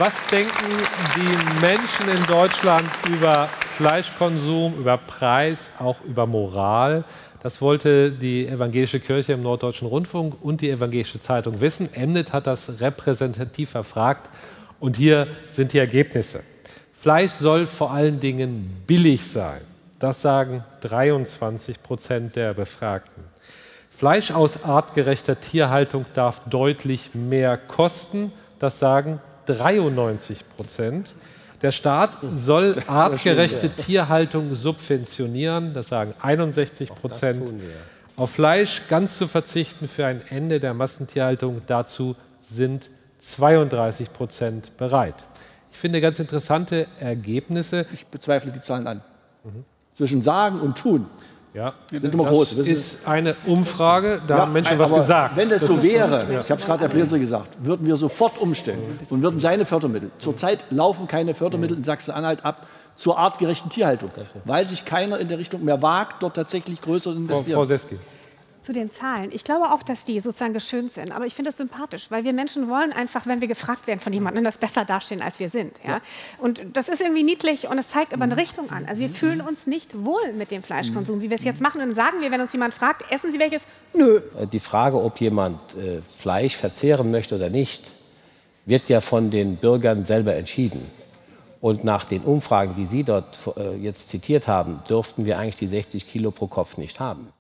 Was denken die Menschen in Deutschland über Fleischkonsum, über Preis, auch über Moral? Das wollte die evangelische Kirche im Norddeutschen Rundfunk und die evangelische Zeitung wissen. Emnet hat das repräsentativ erfragt und hier sind die Ergebnisse. Fleisch soll vor allen Dingen billig sein. Das sagen 23 Prozent der Befragten. Fleisch aus artgerechter Tierhaltung darf deutlich mehr kosten. Das sagen 93 Prozent. Der Staat soll artgerechte Tierhaltung subventionieren. Das sagen 61 Prozent. Auf Fleisch ganz zu verzichten für ein Ende der Massentierhaltung, dazu sind 32 Prozent bereit. Ich finde ganz interessante Ergebnisse. Ich bezweifle die Zahlen an. Mhm. Zwischen Sagen und Tun ja, sind immer groß. Das ist eine Umfrage, da ja, haben Menschen was gesagt. Wenn das, das so wäre, ja. ich habe es gerade der Bläser gesagt, würden wir sofort umstellen und würden seine Fördermittel. Zurzeit laufen keine Fördermittel in Sachsen-Anhalt ab zur artgerechten Tierhaltung, weil sich keiner in der Richtung mehr wagt, dort tatsächlich größer zu investieren. Frau Seski zu den Zahlen. Ich glaube auch, dass die sozusagen geschönt sind. Aber ich finde das sympathisch, weil wir Menschen wollen einfach, wenn wir gefragt werden von jemandem, das besser dastehen, als wir sind. Ja? ja. Und das ist irgendwie niedlich und es zeigt aber eine Richtung an. Also wir fühlen uns nicht wohl mit dem Fleischkonsum, wie wir es jetzt machen. Und dann sagen wir, wenn uns jemand fragt, essen Sie welches? Nö. Äh, die Frage, ob jemand äh, Fleisch verzehren möchte oder nicht, wird ja von den Bürgern selber entschieden. Und nach den Umfragen, die Sie dort äh, jetzt zitiert haben, dürften wir eigentlich die 60 Kilo pro Kopf nicht haben.